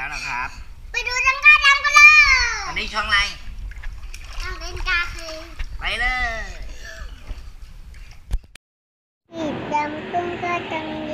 แล้วนะครับ ไปดูดังกาดำกันเลยอันนี้ช่องอะไรช่องเป็นกาคือไปเลยดำตุ้งก็ดำ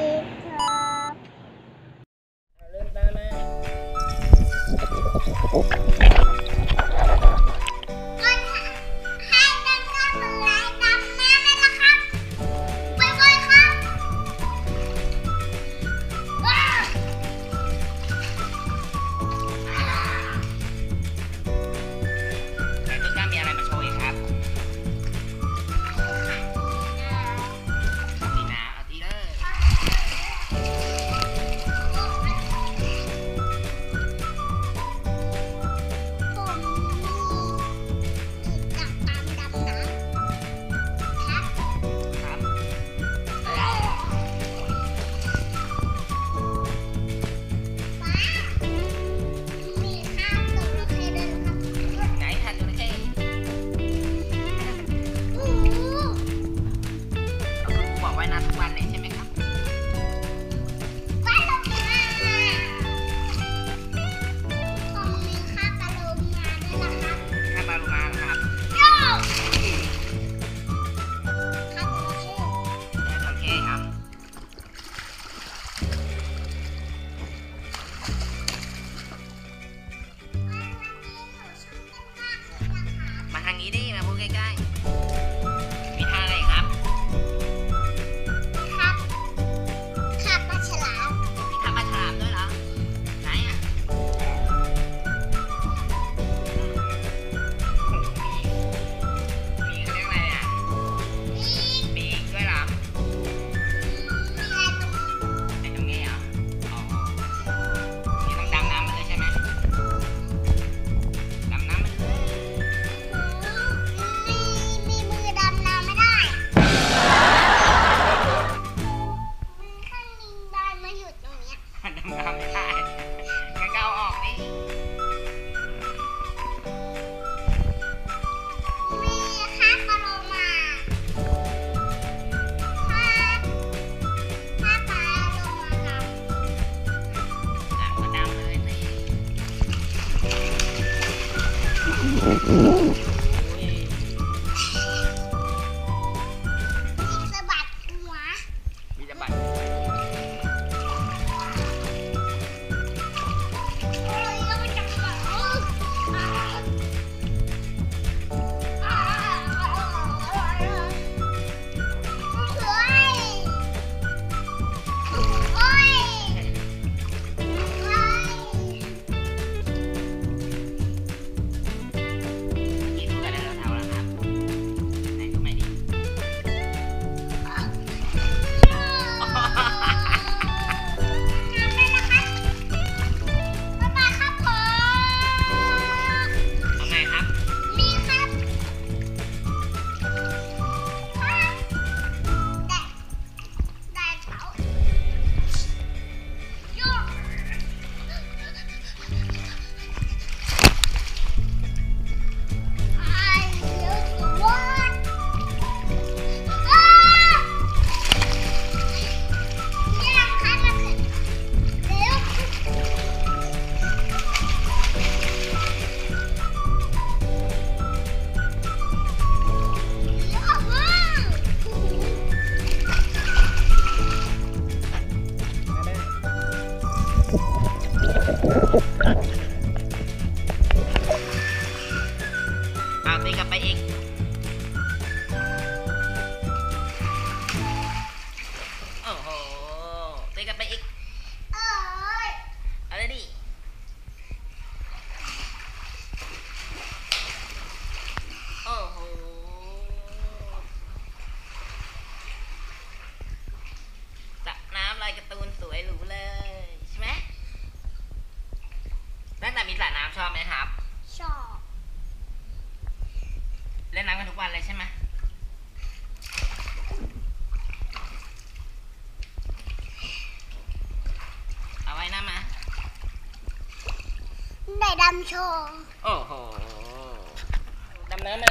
เอาตีกับไปอีก โอ้โหตีกับไปอีก เอาเลยดิ โอ้โห จับน้ำลายกระตูนสวยหรูเลย ชอบไหมครับ ชอบ เล่นน้ำกันทุกวันเลยใช่ไหมเอาไว้น้ามาได้ดำโชว์ โอ้โหดำน้ำมา